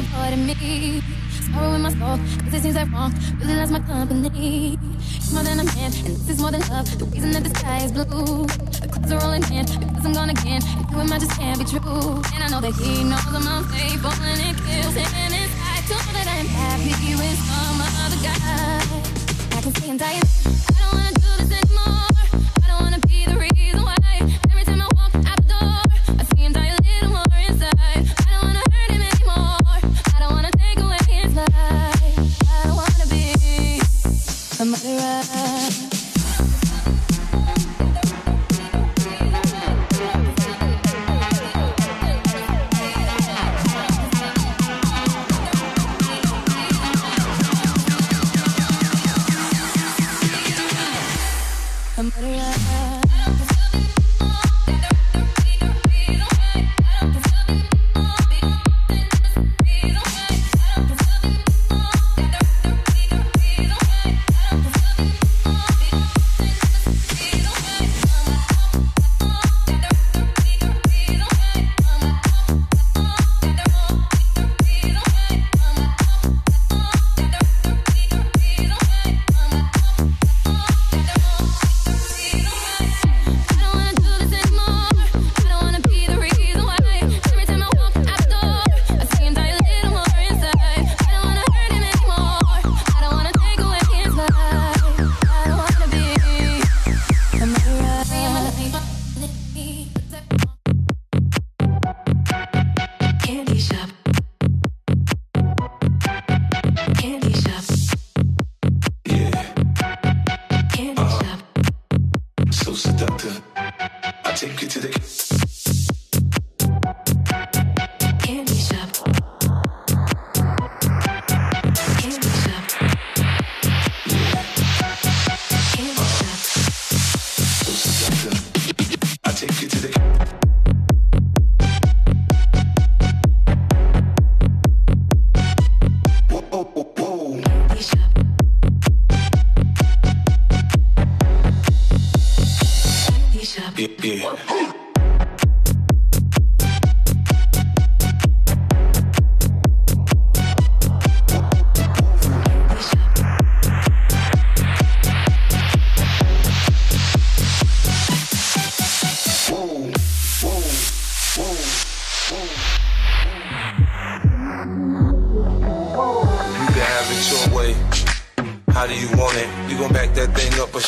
gotta keep supporting me. Sorrow in my soul, cause it seems that wrong, really loves my company. You're more than a man, and this is more than love. The reason that the sky is blue, the clouds are rolling in, because I'm gone again. And you and I just can't be true. And I know that he knows I'm unfaithful, and it kills him inside. To know that I'm happy with some other guy. I can stay and die. I don't wanna do this anymore.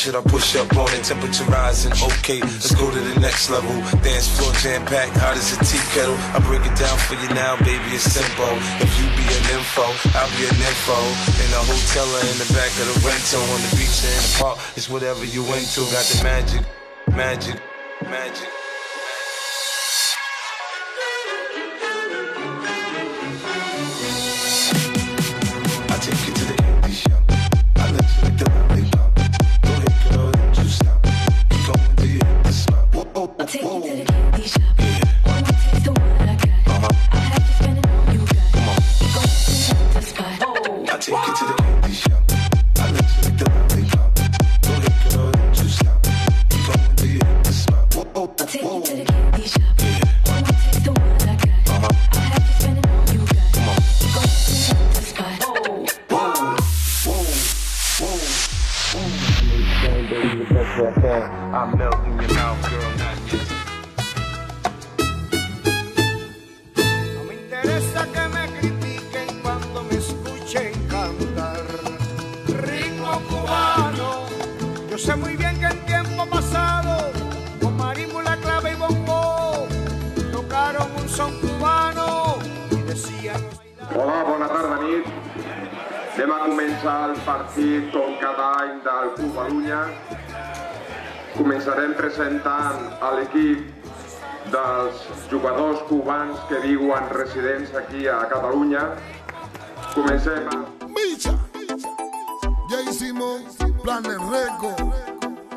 Should I push up on it? Temperature rising, okay, let's go to the next level. Dance floor jam packed, hot as a tea kettle. I break it down for you now, baby, it's simple. If you be an info, I'll be an info. In a hotel or in the back of the rental, on the beach or in the park, it's whatever you into. Got the magic, magic, magic. Començar el partit com cada any del Club Balunya. Començarem presentant a l'equip dels jugadors cubans que viuen residents aquí a Catalunya. Comencem Micha. Ya hicimos planes reco.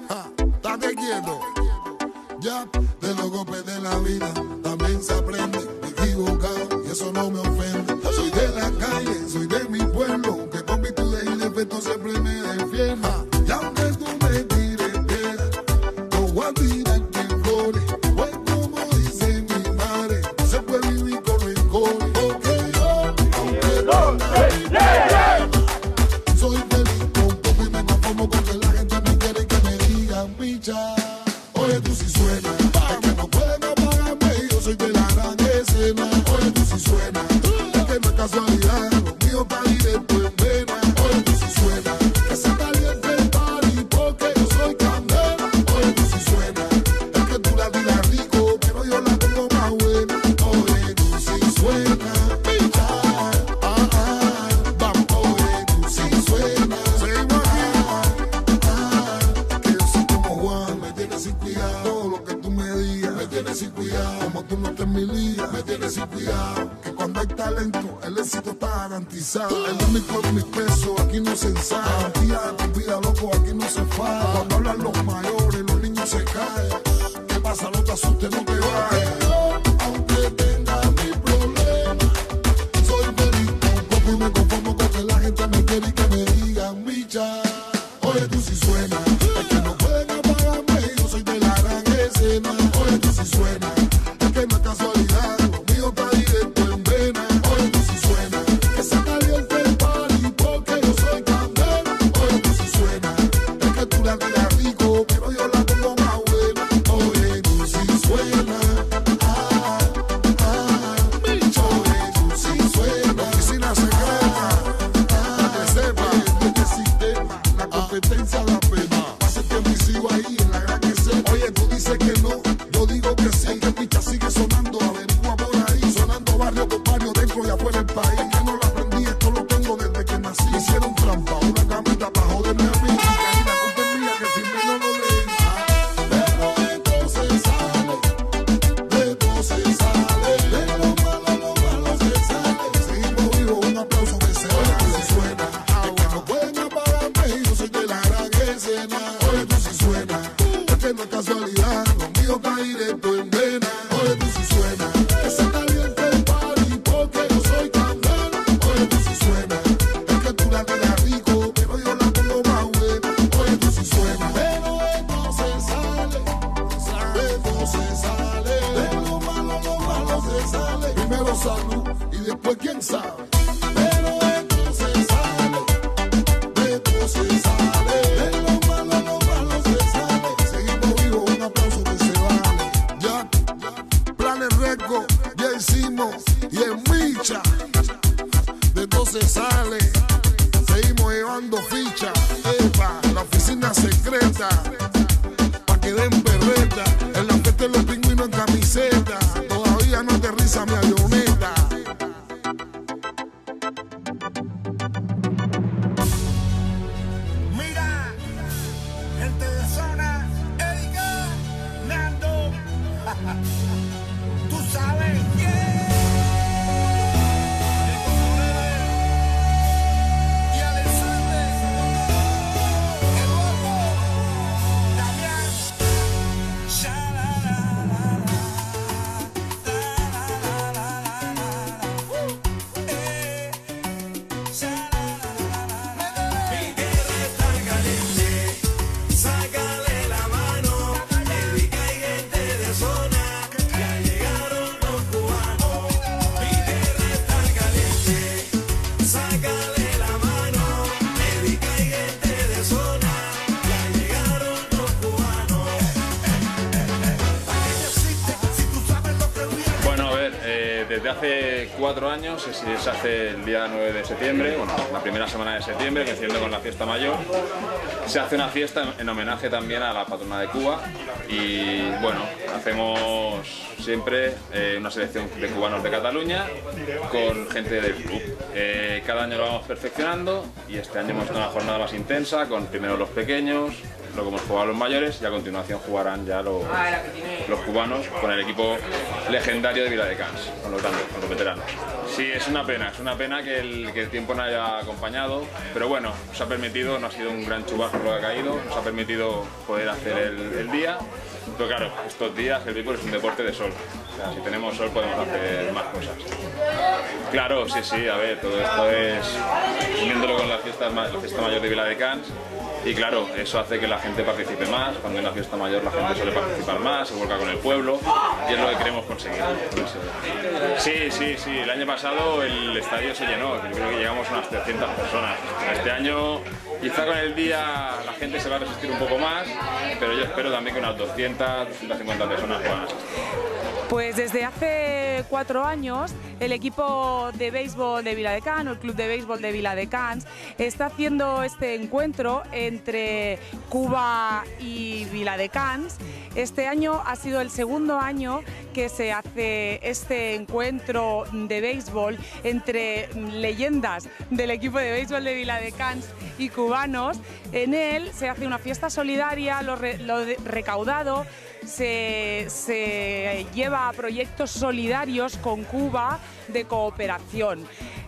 Ja, Estate quieto. Ya de los golpes de la vida también se aprende. Equivocado y eso no me ofende. Soy de la calle, soy de mi pueblo. Que con virtudes defectos siempre me defienda. Que cuando hay talento, el éxito está garantizado. El único de mis pesos, aquí no se ensaya. Garantía de tu vida, loco, aquí no se falla. Cuando hablan los mayores, los niños se caen. ¿Qué pasa? No te asustes, no te vayas. Aunque tenga mi problema, soy feliz un poco y me con que la gente me quiere y que me digan. Oye, it desde hace cuatro años se, hace el día 9 de septiembre, bueno, la primera semana de septiembre, coincidiendo con la fiesta mayor. Se hace una fiesta en, en homenaje también a la patrona de Cuba y bueno, hacemos siempre eh, una selección de cubanos de Cataluña con gente del club. Eh, cada año lo vamos perfeccionando y este año hemos hecho una jornada más intensa con primero los pequeños, luego hemos jugado los mayores y a continuación jugarán ya los, los cubanos con el equipo legendario de Viladecans, con los grandes, con los veteranos. Sí, es una pena, es una pena que el, que el tiempo no haya acompañado, pero bueno, nos ha permitido, no ha sido un gran chubasco lo que ha caído, nos ha permitido poder hacer el, el día. Pero claro, estos días el béisbol es un deporte de sol. O sea, si tenemos sol podemos hacer más cosas. Claro, sí, sí, a ver, todo esto es la fiesta mayor de Viladecans. Y claro, eso hace que la gente participe más. Cuando hay una fiesta mayor la gente suele participar más, se vuelca con el pueblo y es lo que queremos conseguir. Sí, sí, sí. El año pasado el estadio se llenó. Yo creo que llegamos a unas 300 personas. Este año, quizá con el día la gente se va a resistir un poco más, pero yo espero también que unas 200, 250 personas puedan asistir. Pues desde hace cuatro años el equipo de béisbol de Viladecans, o el club de béisbol de Viladecans, está haciendo este encuentro entre Cuba y Viladecans. Este año ha sido el segundo año que se hace este encuentro de béisbol entre leyendas del equipo de béisbol de Viladecans y cubanos. En él se hace una fiesta solidaria, lo, recaudado se, lleva a proyectos solidarios con Cuba de cooperación.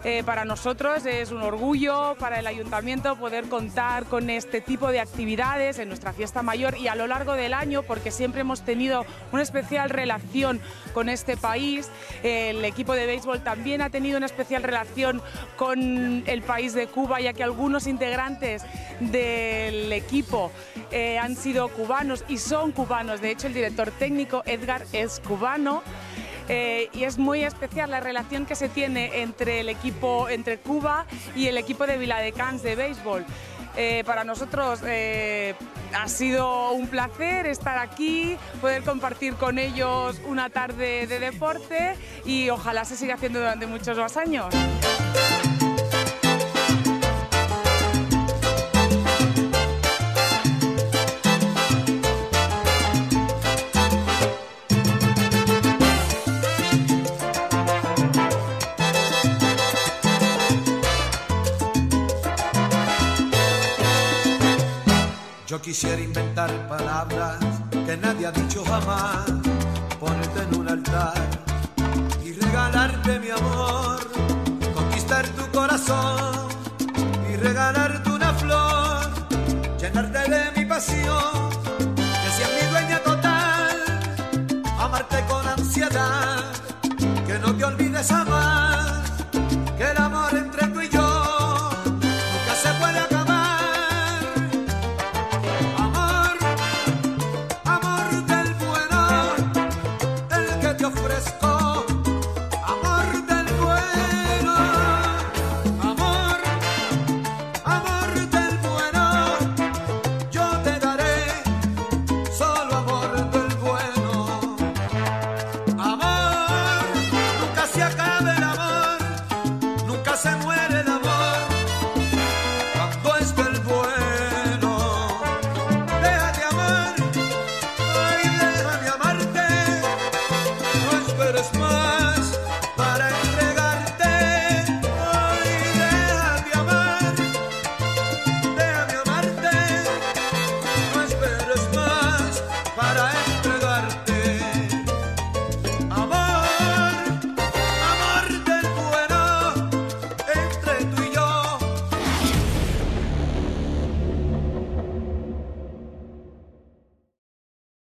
Eh, para nosotros es un orgullo, para el ayuntamiento, poder contar con este tipo de actividades en nuestra fiesta mayor y a lo largo del año, porque siempre hemos tenido una especial relación con este país. El equipo de béisbol también ha tenido una especial relación con el país de Cuba, ya que algunos integrantes del equipo eh, han sido cubanos y son cubanos. De hecho, el director técnico Edgar es cubano. Eh, y es muy especial la relación que se tiene entre el equipo, entre Cuba y el equipo de Viladecans de béisbol. Eh, para nosotros eh, ha sido un placer estar aquí, poder compartir con ellos una tarde de deporte y ojalá se siga haciendo durante muchos más años. Yo quisiera inventar palabras que nadie ha dicho jamás, ponerte en un altar y regalarte mi amor, conquistar tu corazón y regalarte una flor, llenarte de mi pasión, que seas mi dueña total, amarte con ansiedad, que no te olvides amar.